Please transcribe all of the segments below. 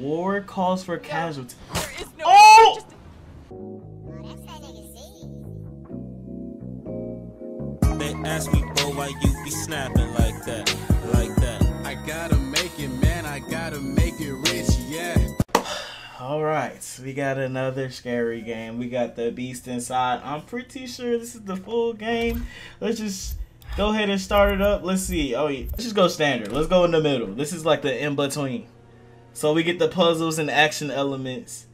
War calls for casualties. There is no. Oh! Just, They ask me, oh, why you be snapping like that, like that. I gotta make it, man. I gotta make it rich, yeah. All right, we got another scary game. We got the Beast Inside. I'm pretty sure this is the full game. Let's just go ahead and start it up. Let's see. Oh, yeah. Let's just go standard. Let's go in the middle. This is like the in between. So we get the puzzles and action elements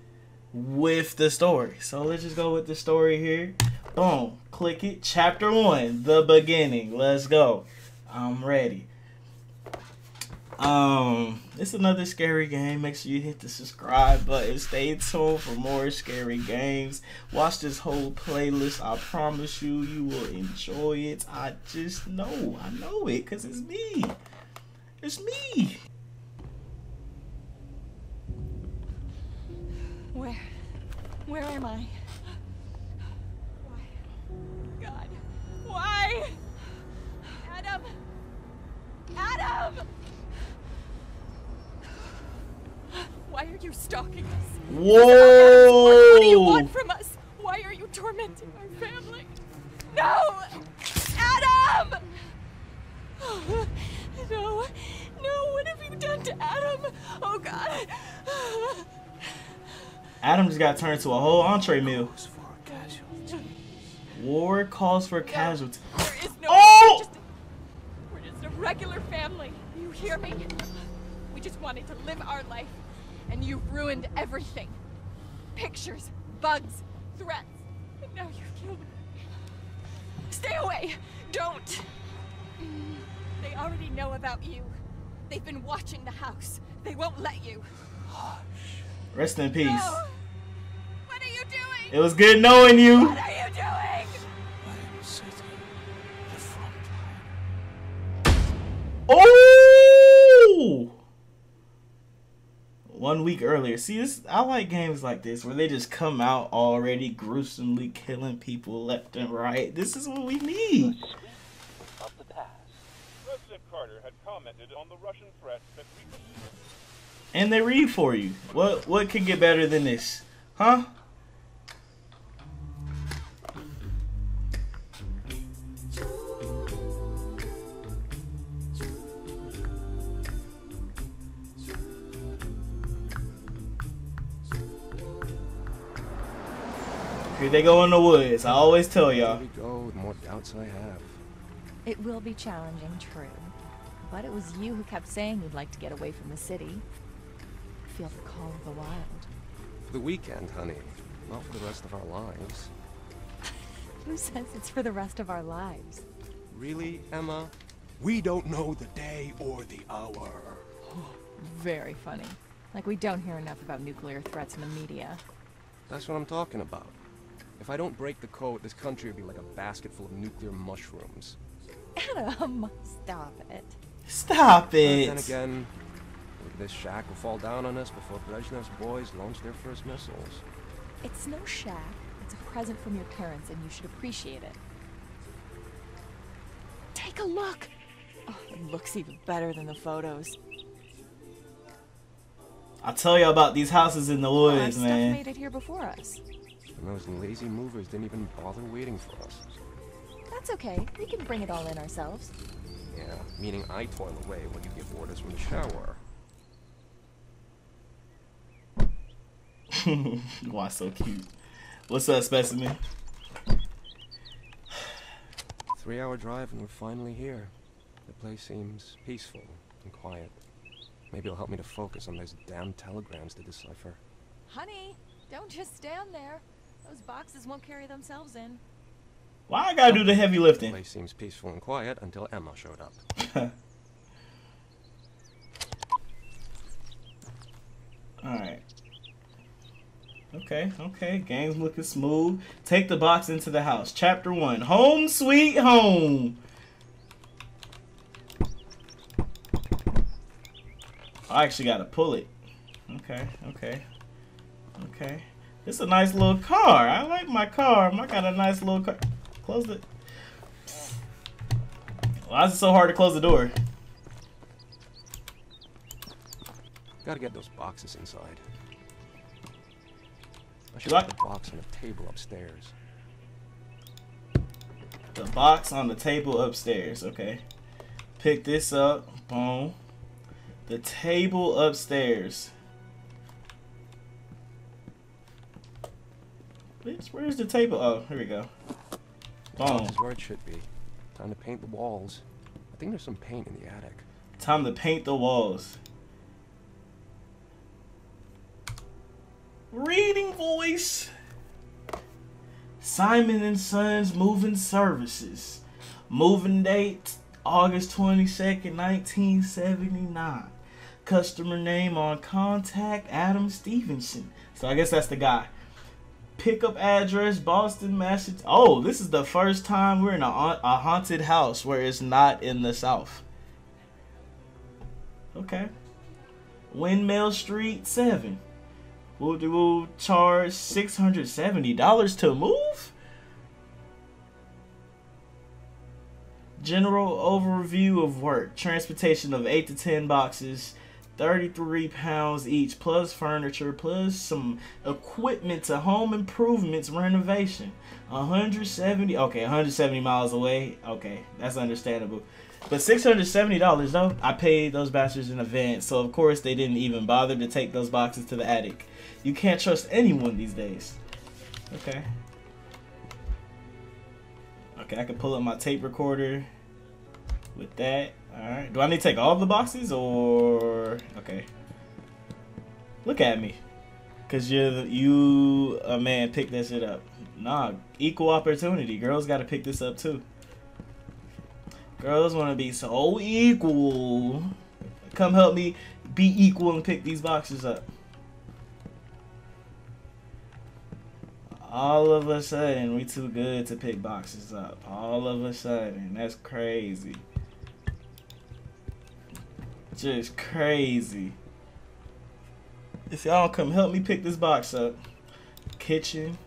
with the story. So let's just go with the story here. Boom. Click it. Chapter one, the beginning. Let's go. I'm ready. Um, it's another scary game. Make sure you hit the subscribe button. Stay tuned for more scary games. Watch this whole playlist. I promise you, you will enjoy it. I just know, I know it, cause it's me. It's me. Where? Where am I? Why? God. Why? Adam! Adam! Why are you stalking us? Whoa! What do you want from us? Why are you tormenting our family? No! Adam! No, no, what have you done to Adam? Oh God. Adam just got turned to a whole entree meal. Calls for casualties. War calls for casualties. There is no. Oh! We're just, we're just a regular family. You hear me? We just wanted to live our life, and you ruined everything. Pictures, bugs, threats, and now you killed me. Stay away! Don't! They already know about you. They've been watching the house. They won't let you. Rest in peace. No! What are you doing? It was good knowing you. What are you doing? I am setting the front line. Oh! One week earlier. See, this I like games like this where they just come out already gruesomely killing people left and right. This is what we need. of the past. President Carter had commented on the Russian threat that we And they read for you. What what could get better than this? Huh? Here they go in the woods. I always tell y'all. we go, the more doubts I have. It will be challenging, true. But it was you who kept saying you'd like to get away from the city. Feel the call of the wild. For the weekend, honey. Not for the rest of our lives. Who says it's for the rest of our lives? Really, Emma? We don't know the day or the hour. Very funny. Like we don't hear enough about nuclear threats in the media. That's what I'm talking about. If I don't break the code, this country will be like a basket full of nuclear mushrooms. Adam, stop it. Stop But it. then again, maybe this shack will fall down on us before Brezhnev's boys launch their first missiles. It's no shack. It's a present from your parents, and you should appreciate it. Take a look. Oh, it looks even better than the photos. I tell y'all about these houses in the Our woods, stuff man. made it here before us. And those lazy movers didn't even bother waiting for us. That's okay. We can bring it all in ourselves. Yeah, meaning I toil away when you give orders from the shower. Why so cute? What's up, specimen? Three hour drive and we're finally here. The place seems peaceful and quiet. Maybe it'll help me to focus on those damn telegrams to decipher. Honey, don't just stand there. Those boxes won't carry themselves in. Why I gotta do the heavy lifting? The place seems peaceful and quiet until Emma showed up. Alright. Okay, okay. Game's looking smooth. Take the box into the house. Chapter 1. Home sweet home. I actually gotta pull it. Okay, okay. Okay. It's a nice little car. I like my car. I got a nice little car. Close it. Why is it so hard to close the door? Gotta get those boxes inside. I should Do the box on the table upstairs. The box on the table upstairs. Okay. Pick this up. Boom. The table upstairs. Bitch, where's the table? Oh, here we go. Boom. This is where it should be. Time to paint the walls. I think there's some paint in the attic. Time to paint the walls. Reading voice. Simon and Sons Moving Services. Moving date August 22nd, 1979. Customer name on contact Adam Stevenson. So I guess that's the guy. Pickup address Boston, Massachusetts. Oh, this is the first time we're in a, a haunted house where it's not in the South. Okay. Windmill Street 7. Will they will charge $670 to move? General overview of work. Transportation of 8 to 10 boxes. 33 pounds each plus furniture plus some equipment to home improvements renovation 170 okay 170 miles away okay that's understandable but $670 though i paid those bastards in advance so of course they didn't even bother to take those boxes to the attic you can't trust anyone these days okay okay i can pull up my tape recorder with that Alright. Do I need to take all the boxes or okay. Look at me. Cause you're you a man pick that shit up. Nah, equal opportunity. Girls gotta pick this up too. Girls wanna be so equal. Come help me be equal and pick these boxes up. All of a sudden, we too good to pick boxes up. All of a sudden, that's crazy just crazy. If y'all come help me pick this box up. Kitchen.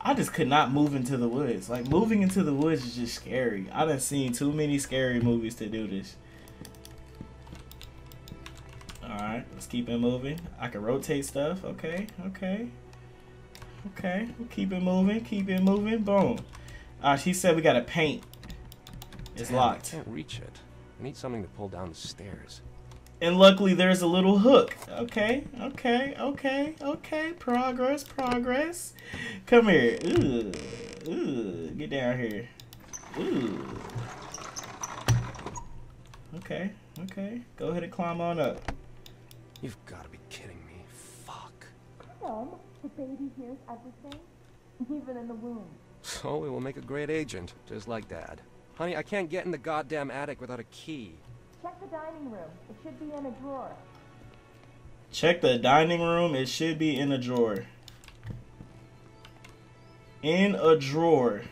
I just could not move into the woods. Like moving into the woods is just scary. I done seen too many scary movies to do this. Alright, let's keep it moving. I can rotate stuff. Okay, okay. Okay, keep it moving, keep it moving. Boom. Uh, she said we gotta paint it's Damn, locked. I can't reach it. I need something to pull down the stairs. And luckily there's a little hook. Okay, okay, okay, okay. Progress, progress. Come here. Ooh, ooh. Get down here. Ooh. Okay, okay. Go ahead and climb on up. Mom, the baby hears everything, even in the womb. So we will make a great agent, just like Dad. Honey, I can't get in the goddamn attic without a key. Check the dining room. It should be in a drawer. Check the dining room. It should be in a drawer. In a drawer.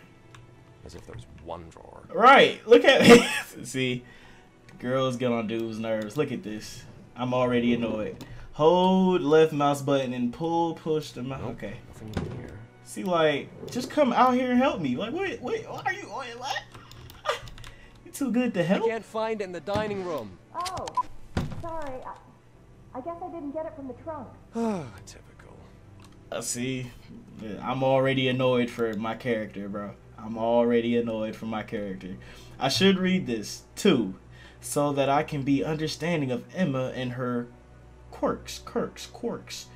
As if there's one drawer. Right. Look at me. See, girls get on dudes' nerves. Look at this. I'm already annoyed. Hold left mouse button and pull, push the mouse. Nope, Okay. Nothing in here. See, like, just come out here and help me. Like, wait, wait, why are you? Wait, what? You too good to help? I help? can't find it in the dining room. Oh, sorry. I, I guess I didn't get it from the trunk. Ah, typical. Uh, see, I'm already annoyed for my character, bro. I'm already annoyed for my character. I should read this too, so that I can be understanding of Emma and her quirks, quirks, quirks.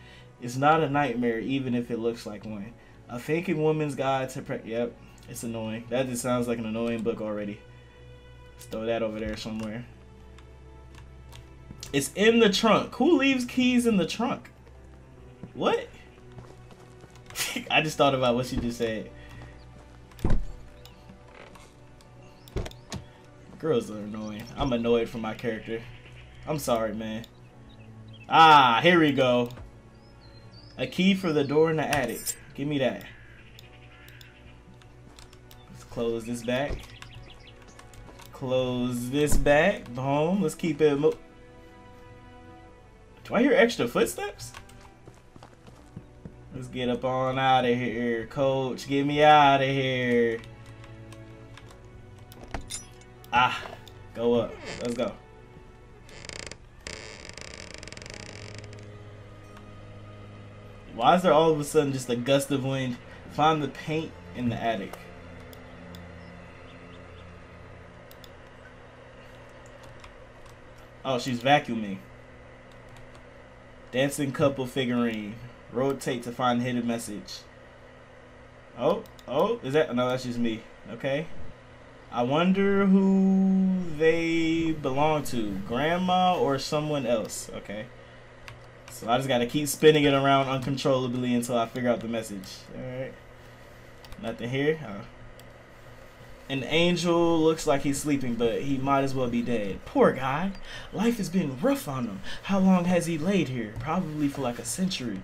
It's not a nightmare, even if it looks like one. A thinking woman's guide to pre- yep, it's annoying. That just sounds like an annoying book already. Let's throw that over there somewhere. It's in the trunk. Who leaves keys in the trunk? What? I just thought about what she just said. Girls are annoying. I'm annoyed for my character. I'm sorry, man. Ah, here we go. A key for the door in the attic. Give me that. Let's close this back. Close this back. Boom. Let's keep it. Mo- Do I hear extra footsteps? Let's get up on out of here, coach. Get me out of here. Ah, go up. Let's go. Why is there all of a sudden just a gust of wind? Find the paint in the attic. Oh, she's vacuuming. Dancing couple figurine. Rotate to find hidden message. Oh, oh, is that? No, that's just me. Okay. I wonder who they belong to. Grandma or someone else. Okay. So I just gotta keep spinning it around uncontrollably until I figure out the message. Alright. Nothing here. Oh. An angel looks like he's sleeping, but he might as well be dead. Poor guy. Life has been rough on him. How long has he laid here? Probably for like a century.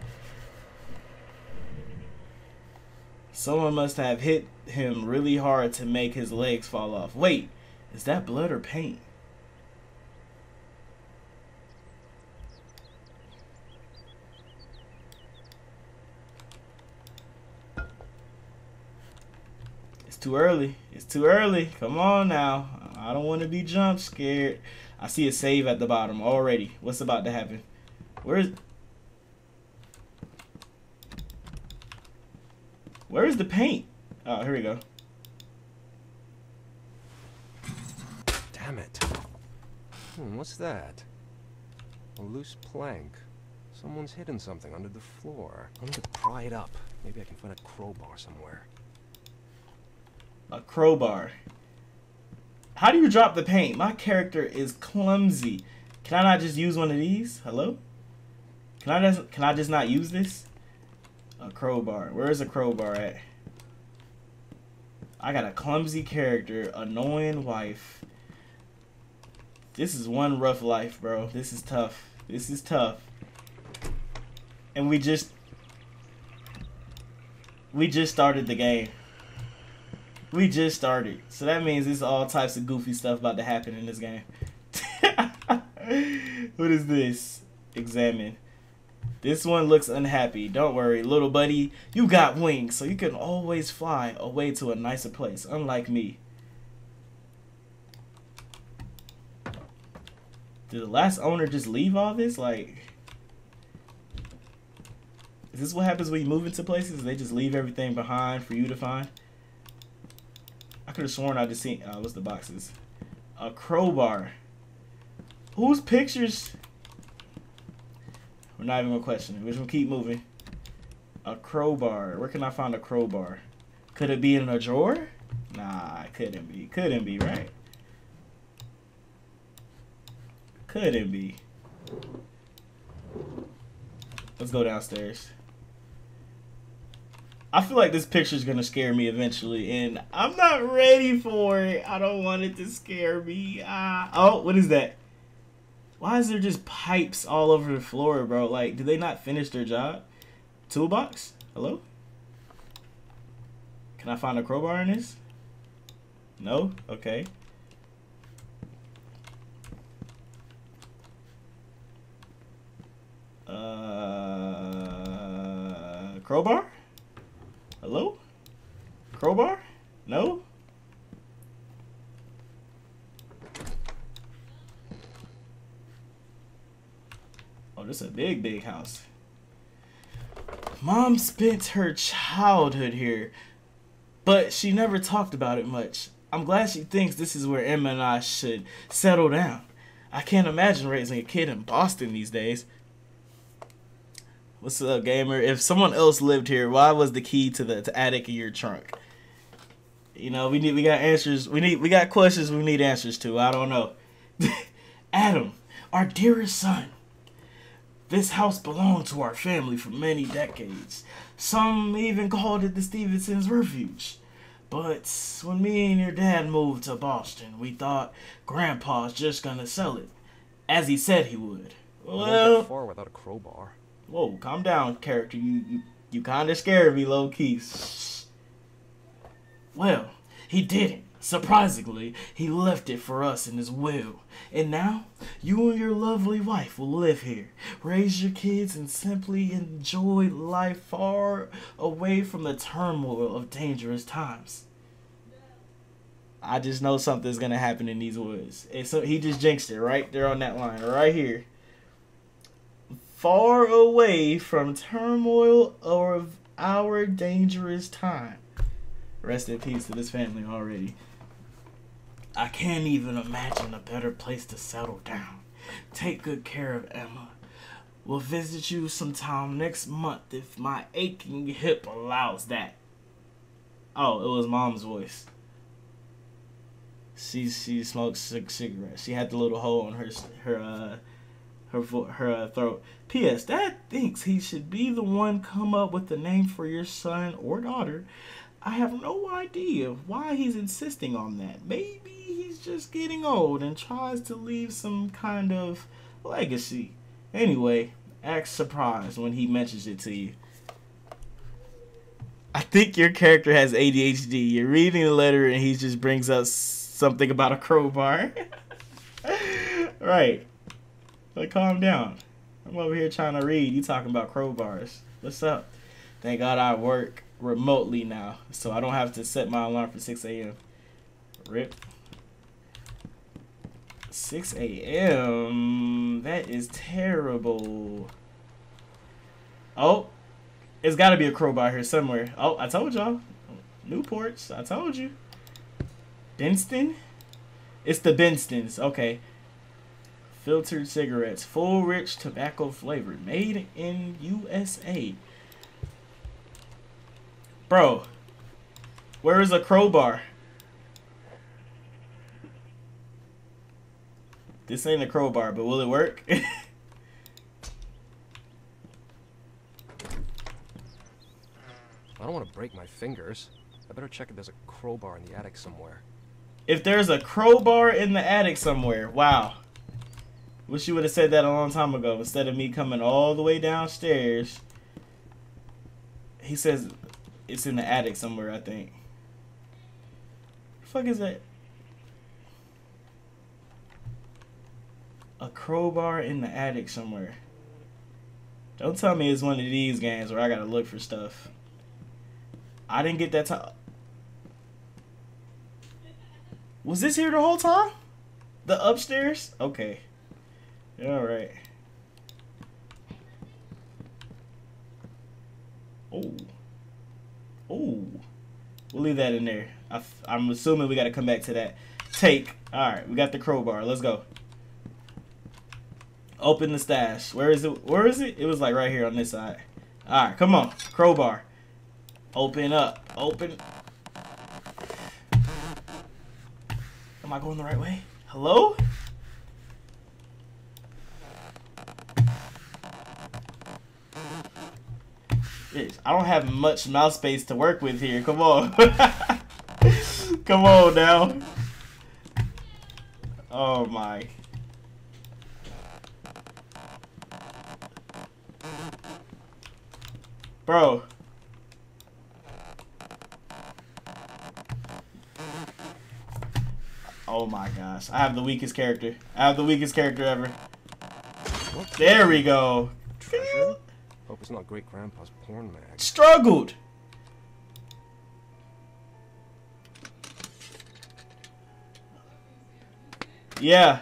Someone must have hit him really hard to make his legs fall off. Wait, is that blood or paint? Too early. It's too early. Come on now. I don't want to be jump scared. I see a save at the bottom already. What's about to happen? Where's Where's the paint? Oh, here we go. Damn it. Hmm, what's that? A loose plank. Someone's hidden something under the floor. I need to pry it up. Maybe I can find a crowbar somewhere. A crowbar. How do you drop the paint? My character is clumsy. Can I not just use one of these? Hello? Can I just can I just not use this? A crowbar. Where is a crowbar at? I got a clumsy character, annoying wife. This is one rough life, bro. This is tough. This is tough. And we just we just started the game. We just started. So that means there's all types of goofy stuff about to happen in this game. what is this? Examine. This one looks unhappy. Don't worry, little buddy. You got wings, so you can always fly away to a nicer place, unlike me. Did the last owner just leave all this? Like, is this what happens when you move into places? They just leave everything behind for you to find? Could have sworn I just seen. Uh, what's the boxes? A crowbar. Whose pictures? We're not even gonna question it. We're gonna keep moving. A crowbar. Where can I find a crowbar? Could it be in a drawer? Nah, it couldn't be. Couldn't be, right? Couldn't be. Let's go downstairs. I feel like this picture is gonna scare me eventually, and I'm not ready for it. I don't want it to scare me. Ah, oh, what is that? Why is there just pipes all over the floor, bro? Like, did they not finish their job? Toolbox? Hello? Can I find a crowbar in this? No? Okay. Uh, crowbar? Hello? Crowbar? No? Oh, this is a big, big house. Mom spent her childhood here, but she never talked about it much. I'm glad she thinks this is where Emma and I should settle down. I can't imagine raising a kid in Boston these days. What's up, gamer? If someone else lived here, why was the key to the to attic in your trunk? You know, we need we got answers. We need we got questions we need answers to. I don't know. Adam, our dearest son. This house belonged to our family for many decades. Some even called it the Stevenson's Refuge. But when me and your dad moved to Boston, we thought Grandpa's just gonna sell it, as he said he would. Well, far without a crowbar. Whoa, calm down, character. You you, you kind of scared me, low key. Well, he didn't. Surprisingly, he left it for us in his will. And now, you and your lovely wife will live here, raise your kids, and simply enjoy life far away from the turmoil of dangerous times. I just know something's gonna happen in these woods. And so he just jinxed it right there on that line, right here. Far away from turmoil of our dangerous time. Rest in peace to this family already. I can't even imagine a better place to settle down. Take good care of Emma. We'll visit you sometime next month if my aching hip allows that. Oh, it was mom's voice. She she smokes cig- cigarettes. She had the little hole on her her uh her vo- her uh, throat. P.S. Dad thinks he should be the one come up with the name for your son or daughter. I have no idea why he's insisting on that. Maybe he's just getting old and tries to leave some kind of legacy. Anyway, act surprised when he mentions it to you. I think your character has ADHD. You're reading the letter and he just brings up something about a crowbar. right. But calm down. I'm over here trying to read. You talking about crowbars. What's up? Thank God I work remotely now, so I don't have to set my alarm for 6 a.m. Rip. 6 a.m. That is terrible. Oh, it's got to be a crowbar here somewhere. Oh, I told y'all. Newports. I told you. Benston? It's the Benstons. Okay. Filtered cigarettes. Full rich tobacco flavor. Made in USA. Bro. Where is a crowbar? This ain't a crowbar, but will it work? I don't want to break my fingers. I better check if there's a crowbar in the attic somewhere. if there's a crowbar in the attic somewhere, wow. Wish you would have said that a long time ago instead of me coming all the way downstairs. He says it's in the attic somewhere, I think. The fuck is that? A crowbar in the attic somewhere. Don't tell me it's one of these games where I gotta look for stuff. I didn't get that time. Was this here the whole time? The upstairs? Okay. Alright. Oh. Oh. We'll leave that in there. I am assuming we got to come back to that. Take. Alright, we got the crowbar. Let's go. Open the stash. Where is it? Where is it? It was like right here on this side. Alright, come on. Crowbar. Open up. Open. Am I going the right way? Hello? I don't have much mouse space to work with here. Come on. Come on now. Oh my. Bro. Oh my gosh. I have the weakest character. I have the weakest character ever. There we go. Treasure? It's not great grandpa's porn mag. Struggled. Yeah.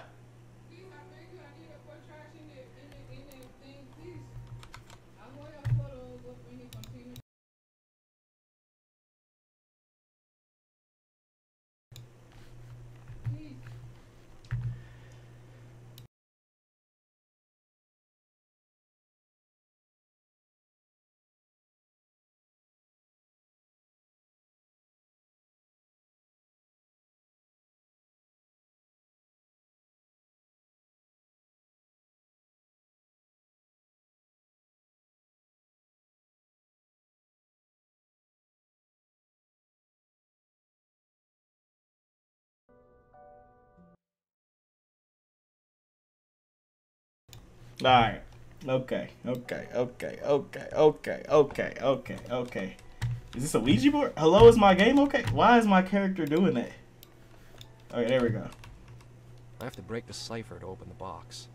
All right. Okay. Okay. Okay. Okay. Okay. Okay. Okay. Okay. Is this a Ouija board? Hello, is my game okay? Why is my character doing that? Okay, there we go. I have to break the cipher to open the box.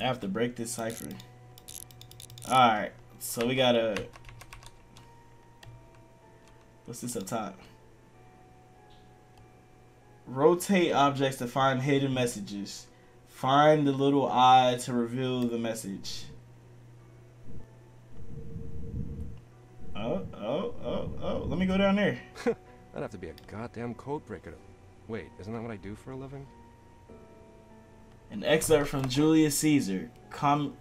I have to break this cipher. Alright, so we gotta... What's this up top? Rotate objects to find hidden messages. Find the little eye to reveal the message. Oh, oh, oh, oh. Let me go down there. I'd have to be a goddamn code breaker. to- Wait, isn't that what I do for a living? An excerpt from Julius Caesar. Com-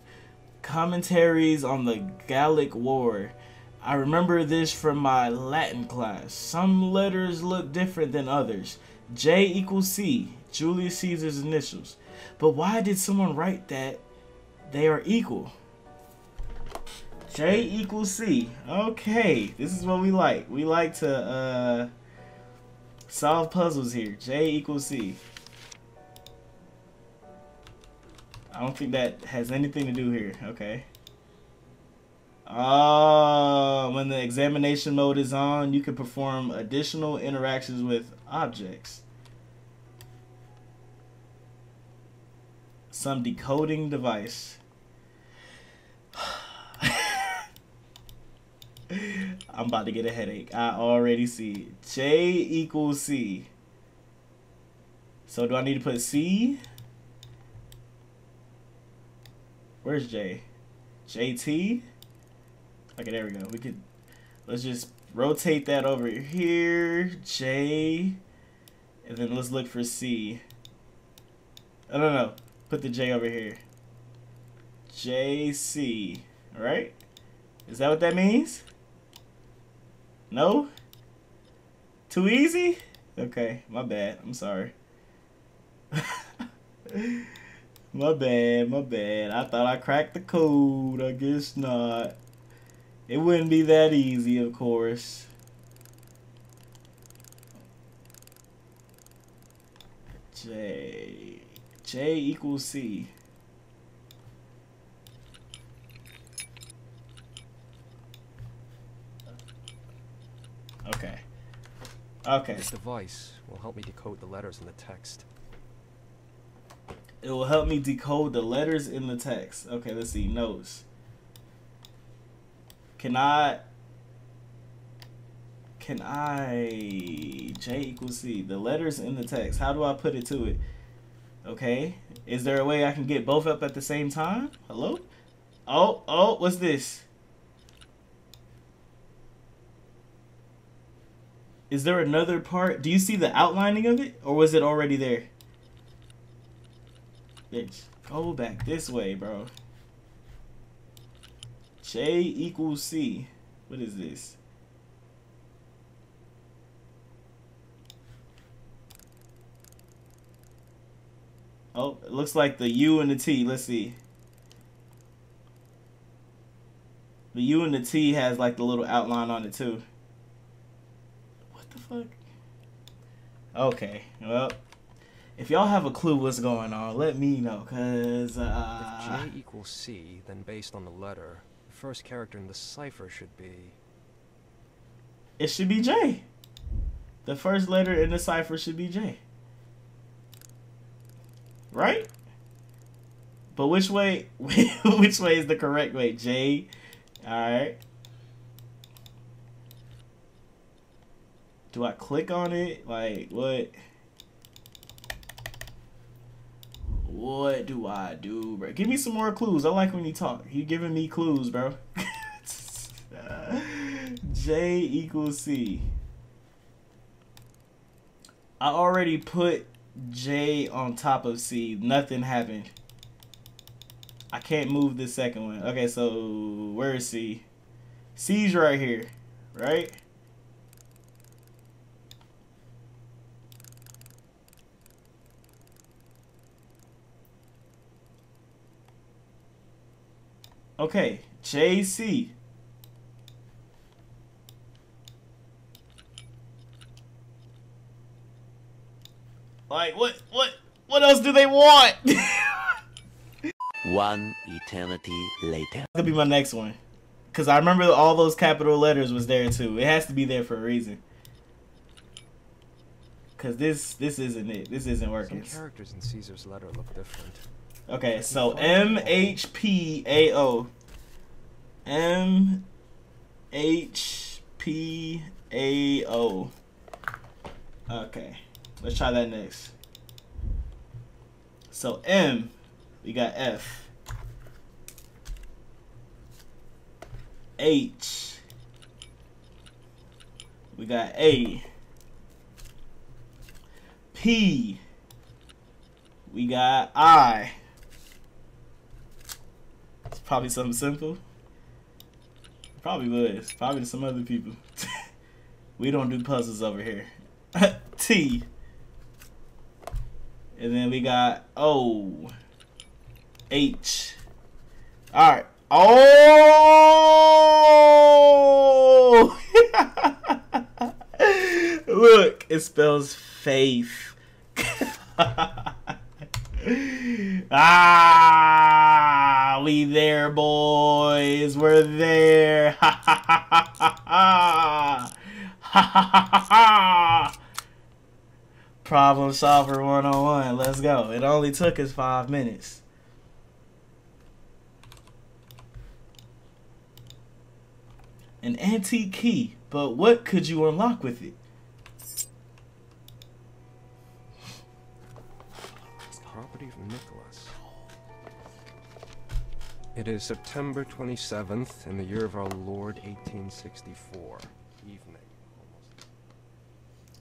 commentaries on the Gallic War. I remember this from my Latin class. Some letters look different than others. J equals C, Julius Caesar's initials. But why did someone write that they are equal? J equals C. Okay, this is what we like. We like to uh, solve puzzles here. J equals C. I don't think that has anything to do here. Okay. Oh, when the examination mode is on, you can perform additional interactions with objects. Some decoding device. I'm about to get a headache. I already see. J equals C. So do I need to put C? Where's J? JT? Okay, there we go. We could let's just rotate that over here. J and then let's look for C. I don't know. Put the J over here. JC. right? Is that what that means? No? Too easy? Okay, my bad. I'm sorry. my bad, my bad. I thought I cracked the code. I guess not. It wouldn't be that easy, of course. J. J equals C. Okay. Okay. This device will help me decode the letters in the text. It will help me decode the letters in the text. Okay, let's see. Notes. Can I... Can I... J equals C. The letters in the text. How do I put it to it? Okay. Is there a way I can get both up at the same time? Hello? Oh, oh, what's this? Is there another part? Do you see the outlining of it? Or was it already there? Bitch, go back this way, bro. J equals C. What is this? Oh, it looks like the U and the T. Let's see. The U and the T has like the little outline on it too. What the fuck? Okay, well, if y'all have a clue what's going on, let me know, cause uh, If J equals C, then based on the letter, the first character in the cipher should be. it should be J. The first letter in the cipher should be J. Right? But which way? which way is the correct way? J. All right. Do I click on it? Like what? What do I do, bro? Give me some more clues. I like when you talk. You giving me clues, bro. J equals C. I already put J on top of C. Nothing happened. I can't move the second one. Okay, so where is C? C's right here, right? Okay, JC. Like what what what else do they want? One eternity later. That could be my next one. Cause I remember all those capital letters was there too. It has to be there for a reason. Cause this this isn't it. This isn't Some working. characters in Caesar's letter look different. Okay, so M H P A O. M H P A O. Okay. Let's try that next. So M, we got F. H, we got A. P, we got I. It's probably something simple. Probably was. Probably to some other people. we don't do puzzles over here. T. And then we got O. H. Alright. Oh! Look, it spells faith. ah, we there, boys. We're there. Ha ha ha ha ha. Ha ha ha ha. Problem solver 101. Let's go. It only took us five minutes. An antique key, but what could you unlock with it? Property of Nicholas. It is September 27th in the year of our Lord 1864.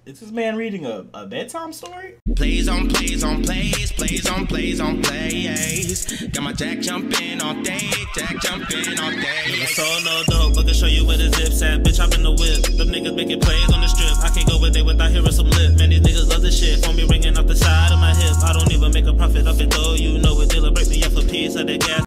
Evening. Is this man reading a, a bedtime story? Plays on plays on plays, plays on plays on plays. Got my jack jumping all day, jack jumping all day. Never sold no dope, but can show you where the zip's at. Bitch, I'm in the whip. Them niggas making plays on the strip. I can't go with it without hearing some lip. Man, these niggas love this shit. Phone me ringing off the side of my hip. I don't even make a profit off it though. You know it, dealer break me up a piece of the gas.